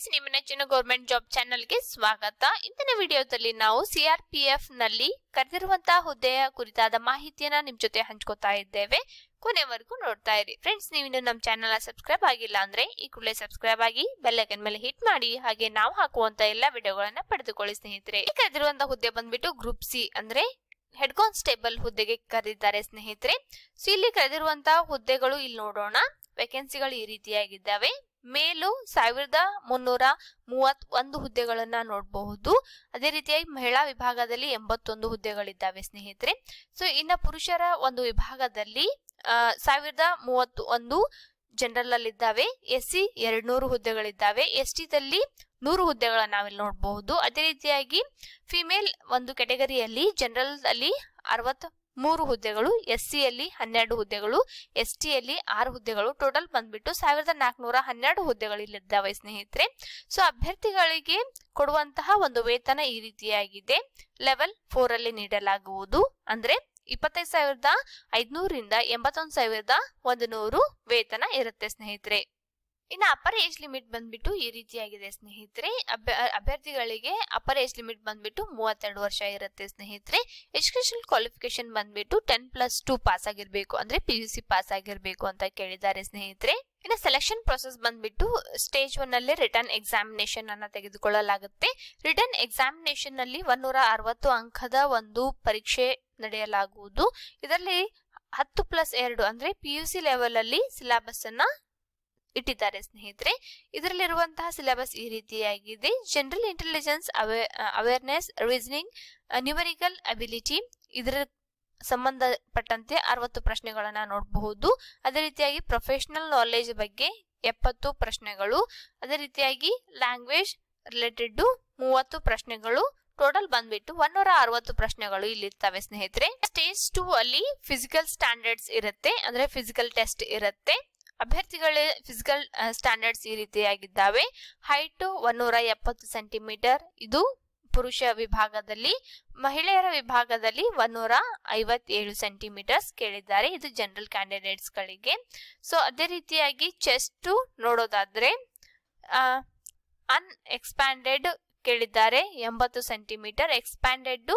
Friends, ನಿಮ್ಮ ನೆಚ್ಚಿನ government job ಚಾನೆಲ್ಗೆ ಸ್ವಾಗತ. ಇಂದಿನ ವಿಡಿಯೋದಲ್ಲಿ ನಾವು ಸಿಆರ್ಪಿಎಫ್ನಲ್ಲಿ ಕರೆದಿರುವಂತಹ ಹುದ್ದೆಯ ಕುರಿತಾದ ಮಾಹಿತಿಯನ್ನ ನಿಮ್ ಜೊತೆ ಹಂಚ್ಕೋತಾ ಇದ್ದೇವೆ. ಕೊನೆವರೆಗೂ ನೋಡ್ತಾ ಇರಿ. ಫ್ರೆಂಡ್ಸ್, ನೀವು ಇನ್ನು ನಮ್ಮ ಚಾನೆಲ್ ಸಬ್ಸ್ಕ್ರೈಬ್ ಆಗಿಲ್ಲ ಅಂದ್ರೆ ಈ ಕೂಡಲೇ ಸಬ್ಸ್ಕ್ರೈಬ್ ಆಗಿ ಬೆಲ್ಲೈಕನ್ ಮೇಲೆ ಹಿಟ್ ಮಾಡಿ, ಹಾಗೆ ನಾವು ಹಾಕುವಂತ ಎಲ್ಲಾ ವಿಡಿಯೋಗಳನ್ನ ಪಡೆದುಕೊಳ್ಳಿ ಸ್ನೇಹಿತರೆ. ಈ ಕರೆದಿರುವಂತಹ ಹುದ್ದೆ ಬಂದ್ಬಿಟ್ಟು ಗ್ರೂಪ್ ಸಿ ಅಂದ್ರೆ ಹೆಡ್ ಕಾನ್ಸ್ಟೇಬಲ್ ಹುದ್ದೆಗೆ ಕರೆದಿದ್ದಾರೆ ಸ್ನೇಹಿತರೆ. ಸೊ, ಇಲ್ಲಿ ಕರೆದಿರುವಂತಹ ಹುದ್ದೆಗಳು ಇಲ್ಲಿ ನೋಡೋಣ. ವೇಕೆನ್ಸಿಗಳು ಈ ರೀತಿಯಾಗಿದ್ದಾವೆ. ಮೇಲು ಸಾವಿರದ ಮುನ್ನೂರ ಮೂವತ್ ಒಂದು ಹುದ್ದೆಗಳನ್ನ ನೋಡಬಹುದು. ಅದೇ ರೀತಿಯಾಗಿ ಮಹಿಳಾ ವಿಭಾಗದಲ್ಲಿ ಎಂಬತ್ತೊಂದು ಹುದ್ದೆಗಳಿದ್ದಾವೆ ಸ್ನೇಹಿತರೆ. ಸೊ ಇನ್ನ ಪುರುಷರ ಒಂದು ವಿಭಾಗದಲ್ಲಿ ಸಾವಿರದ ಮೂವತ್ತು ಒಂದು ಜನರಲ್ ಅಲ್ಲಿ ಇದ್ದಾವೆ ಎಸ್ ಸಿ ಎರಡ್ ನೂರು ಹುದ್ದೆಗಳಿದ್ದಾವೆ. ಎಸ್ ಟಿದಲ್ಲಿ ನೂರು ಹುದ್ದೆಗಳನ್ನ ನಾವಿಲ್ಲಿ ನೋಡಬಹುದು. ಅದೇ ರೀತಿಯಾಗಿ, ಫಿಮೇಲ್ ಒಂದು ಕೆಟಗರಿಯಲ್ಲಿ ಜನರಲ್ ಅಲ್ಲಿ ಅರವತ್ ಮೂರು ಹುದ್ದೆಗಳು ಎಸ್ ಸಿಯಲ್ಲಿ ಹನ್ನೆರಡು ಹುದ್ದೆಗಳು ಎಸ್ ಟಿಯಲ್ಲಿ ಆರು ಹುದ್ದೆಗಳು. ಟೋಟಲ್ ಬಂದ್ಬಿಟ್ಟು ಸಾವಿರದ ನಾಲ್ಕುನೂರ ಹನ್ನೆರಡು ಹುದ್ದೆಗಳಿದ್ದಾವೆ ಸ್ನೇಹಿತರೆ. ಸೊ ಅಭ್ಯರ್ಥಿಗಳಿಗೆ ಕೊಡುವಂತಹ ಒಂದು ವೇತನ ಈ ರೀತಿಯಾಗಿದೆ. ಲೆವೆಲ್ ಫೋರ್ ಅಲ್ಲಿ ನೀಡಲಾಗುವುದು. ಅಂದ್ರೆ ಇಪ್ಪತ್ತೈದು ಸಾವಿರದ ಐದ್ನೂರಿಂದ ಎಂಬತ್ತೊಂದು ಸಾವಿರದ ಒಂದು ನೂರು ವೇತನ ಇರುತ್ತೆ ಸ್ನೇಹಿತರೆ. ಇನ್ನು ಅಪರ್ ಏಜ್ ಲಿಮಿಟ್ ಬಂದ್ಬಿಟ್ಟು ಈ ರೀತಿಯಾಗಿದೆ ಸ್ನೇಹಿತರೆ. ಅಭ್ಯ- ಅಭ್ಯರ್ಥಿಗಳಿಗೆ ಅಪರ್ ಏಜ್ ಲಿಮಿಟ್ ಬಂದ್ಬಿಟ್ಟು ಮೂವತ್ತೆರಡು ವರ್ಷ ಇರುತ್ತೆ ಸ್ನೇಹಿತರೆ. ಎಜುಕೇಶನ್ ಕ್ವಾಲಿಫಿಕೇಶನ್ ಬಂದ್ಬಿಟ್ಟು ಟೆನ್ ಪ್ಲಸ್ ಟೂ ಪಾಸ್ ಆಗಿರ್ಬೇಕು, ಅಂದ್ರೆ ಪಿ ಯು ಸಿ ಪಾಸ್ ಆಗಿರ್ಬೇಕು ಅಂತ ಕೇಳಿದ್ದಾರೆ ಸ್ನೇಹಿತರೆ. ಇನ್ನು ಸೆಲೆಕ್ಷನ್ ಪ್ರೊಸೆಸ್ ಬಂದ್ಬಿಟ್ಟು ಸ್ಟೇಜ್ ಒನ್ ಅಲ್ಲಿ ರಿಟರ್ನ್ ಎಕ್ಸಾಮಿನೇಷನ್ ಅನ್ನ ತೆಗೆದುಕೊಳ್ಳಲಾಗುತ್ತೆ. ರಿಟರ್ನ್ ಎಕ್ಸಾಮಿನೇಷನ್ನಲ್ಲಿ ಒಂದೂರ ಅರವತ್ತು ಅಂಕದ ಒಂದು ಪರೀಕ್ಷೆ ನಡೆಯಲಾಗುವುದು. ಇದರಲ್ಲಿ ಹತ್ತು ಪ್ಲಸ್ ಎರಡು, ಅಂದ್ರೆ ಪಿ ಯು ಸಿ ಲೆವೆಲ್ ಅಲ್ಲಿ ಸಿಲೆಬಸ್ ಅನ್ನ ಇಟ್ಟಿದ್ದಾರೆ ಸ್ನೇಹಿತರೆ. ಇದರಲ್ಲಿರುವಂತಹ ಸಿಲೆಬಸ್ ಈ ರೀತಿಯಾಗಿದೆ. General intelligence awareness reasoning numerical ability ಇದರ ಸಂಬಂಧಪಟ್ಟಂತೆ ಅರವತ್ತು ಪ್ರಶ್ನೆಗಳನ್ನ ನೋಡಬಹುದು. ಅದೇ ರೀತಿಯಾಗಿ ಪ್ರೊಫೆಷನಲ್ ನಾಲೆಜ್ ಬಗ್ಗೆ ಎಪ್ಪತ್ತು ಪ್ರಶ್ನೆಗಳು. ಅದೇ ರೀತಿಯಾಗಿ ಲ್ಯಾಂಗ್ವೇಜ್ ರಿಲೇಟೆಡ್ ಮೂವತ್ತು ಪ್ರಶ್ನೆಗಳು. ಟೋಟಲ್ ಬಂದ್ಬಿಟ್ಟು ಒನ್ನೂರ ಅರವತ್ತು ಪ್ರಶ್ನೆಗಳು ಇಲ್ಲಿ ಇರ್ತವೆ ಸ್ನೇಹಿತರೆ. ಸ್ಟೇಜ್ ಟೂ ಅಲ್ಲಿ ಫಿಸಿಕಲ್ ಸ್ಟ್ಯಾಂಡರ್ಡ್ಸ್ ಇರುತ್ತೆ. ಅಂದ್ರೆ ಫಿಸಿಕಲ್ ಟೆಸ್ಟ್ ಇರುತ್ತೆ. ಅಭ್ಯರ್ಥಿಗಳ ಫಿಸಿಕಲ್ ಸ್ಟ್ಯಾಂಡರ್ಡ್ಸ್ ಈ ರೀತಿಯಾಗಿದ್ದಾವೆ. ಹೈಟ್ ಒನ್ನೂರ ಎಪ್ಪತ್ತು ಸೆಂಟಿಮೀಟರ್ ಇದು ಪುರುಷ ವಿಭಾಗದಲ್ಲಿ, ಮಹಿಳೆಯರ ವಿಭಾಗದಲ್ಲಿ ಒನ್ನೂರ ಐವತ್ತೇಳು ಸೆಂಟಿಮೀಟರ್ಸ್ ಕೇಳಿದ್ದಾರೆ. ಇದು ಜನರಲ್ ಕ್ಯಾಂಡಿಡೇಟ್ಸ್ ಗಳಿಗೆ. ಸೊ ಅದೇ ರೀತಿಯಾಗಿ ಚೆಸ್ಟ್ ನೋಡೋದಾದ್ರೆ ಅನ್ ಎಕ್ಸ್ಪ್ಯಾಂಡೆಡ್ ಕೇಳಿದ್ದಾರೆ. ಎಂಬತ್ತು ಸೆಂಟಿಮೀಟರ್ ಎಕ್ಸ್ಪ್ಯಾಂಡೆಡ್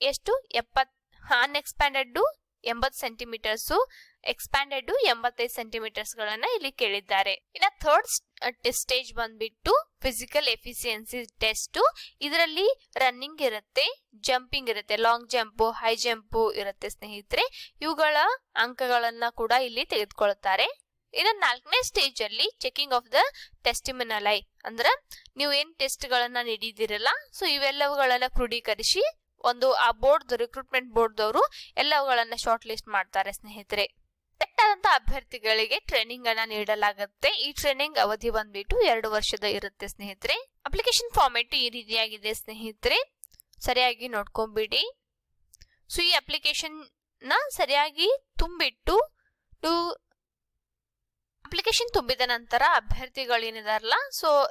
ಎಷ್ಟು? ಎಪ್ಪತ್ ಅನ್ಎಕ್ಸ್ಪ್ಯಾಂಡೆಡ್ ಎಂಬತ್ತು ಸೆಂಟಿಮೀಟರ್ಸು ಎಕ್ಸ್ಪ್ಯಾಂಡೆಡ್ ಎಂಬತ್ತೈದು ಸೆಂಟಿಮೀಟರ್ಸ್ ಗಳನ್ನ ಇಲ್ಲಿ ಕೇಳಿದ್ದಾರೆ. ಇನ್ನು ಥರ್ಡ್ ಸ್ಟೇಜ್ ಬಂದ್ಬಿಟ್ಟು ಫಿಸಿಕಲ್ ಎಫಿಸಿಯನ್ಸಿ ಟೆಸ್ಟ್ ಇದರಲ್ಲಿ ರನ್ನಿಂಗ್ ಇರುತ್ತೆ ಜಂಪಿಂಗ್ ಇರುತ್ತೆ ಲಾಂಗ್ ಜಂಪ್ ಹೈ ಜಂಪ್ ಇರುತ್ತೆ ಸ್ನೇಹಿತರೆ. ಇವುಗಳ ಅಂಕಗಳನ್ನ ಕೂಡ ಇಲ್ಲಿ ತೆಗೆದುಕೊಳ್ತಾರೆ. ಇನ್ನು ನಾಲ್ಕನೇ ಸ್ಟೇಜ್ ಅಲ್ಲಿ ಚೆಕಿಂಗ್ ಆಫ್ ದ ಟೆಸ್ಟಿಮಿನಲೈ ಅಂದ್ರೆ ನೀವು ಏನ್ ಟೆಸ್ಟ್ ಗಳನ್ನ ನೀಡಿದಿರಲ್ಲ ಸೊ ಇವೆಲ್ಲವುಗಳನ್ನ ಕ್ರೋಢೀಕರಿಸಿ ಒಂದು, ಆ ಬೋರ್ಡ್ ರಿಕ್ರೂಟ್ಮೆಂಟ್ ಬೋರ್ಡ್ದವರು ಎಲ್ಲವುಗಳನ್ನ ಶಾರ್ಟ್ ಲಿಸ್ಟ್ ಮಾಡ್ತಾರೆ ಸ್ನೇಹಿತರೆ. ಸೆಲೆಕ್ಟ್ ಅಭ್ಯರ್ಥಿಗಳಿಗೆ ಟ್ರೈನಿಂಗ್ ಅನ್ನ ನೀಡಲಾಗುತ್ತೆ. ಈ ಟ್ರೈನಿಂಗ್ ಅವಧಿ ಬಂದ್ಬಿಟ್ಟು ಎರಡು ವರ್ಷದ ಇರುತ್ತೆ ಸ್ನೇಹಿತರೆ. ಅಪ್ಲಿಕೇಶನ್ ಫಾರ್ಮೆಟ್ ಈ ರೀತಿಯಾಗಿದೆ ಸ್ನೇಹಿತರೆ. ಸರಿಯಾಗಿ ನೋಡ್ಕೊಂಬಿಡಿ. ಸೊ ಈ ಅಪ್ಲಿಕೇಶನ್ನ ಸರಿಯಾಗಿ ತುಂಬಿಟ್ಟು ಅಪ್ಲಿಕೇಶನ್ ತುಂಬಿದ ನಂತರ ಅಭ್ಯರ್ಥಿಗಳೇನಿದಾರಲ್ಲ ಸೊ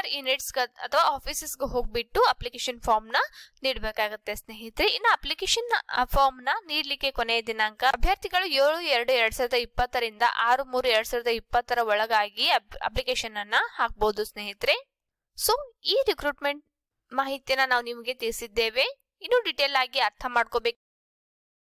ಪರ್ಟಿಕ್ಯುಲರ್ ಯೂನಿಟ್ಸ್ ಅಥವಾ ಆಫೀಸಸ್ಗೆ ಹೋಗ್ಬಿಟ್ಟು ಅಪ್ಲಿಕೇಶನ್ ಫಾರ್ಮ್ನ ನೀಡಬೇಕಾಗುತ್ತೆ ಸ್ನೇಹಿತರೆ. ಇನ್ನು ಅಪ್ಲಿಕೇಶನ್ ಫಾರ್ಮ್ನ ನೀಡಲಿಕ್ಕೆ ಕೊನೆಯ ದಿನಾಂಕ ಅಭ್ಯರ್ಥಿಗಳು ಏಳು, ಎರಡು, ಎರಡ್ ಸಾವಿರದ ಇಪ್ಪತ್ತರಿಂದ ಆರು, ಮೂರು, ಎರಡ್ ಸಾವಿರದ ಇಪ್ಪತ್ತರ ಒಳಗಾಗಿ ಅಪ್ಲಿಕೇಶನ್ ಅನ್ನ ಹಾಕಬಹುದು ಸ್ನೇಹಿತರೆ. ಸೊ ಈ ರಿಕ್ರೂಟ್ಮೆಂಟ್ ಮಾಹಿತಿಯನ್ನ ನಾವು ನಿಮಗೆ ತಿಳಿಸಿದ್ದೇವೆ. ಇನ್ನು ಡಿಟೇಲ್ ಆಗಿ ಅರ್ಥ ಮಾಡ್ಕೋಬೇಕು.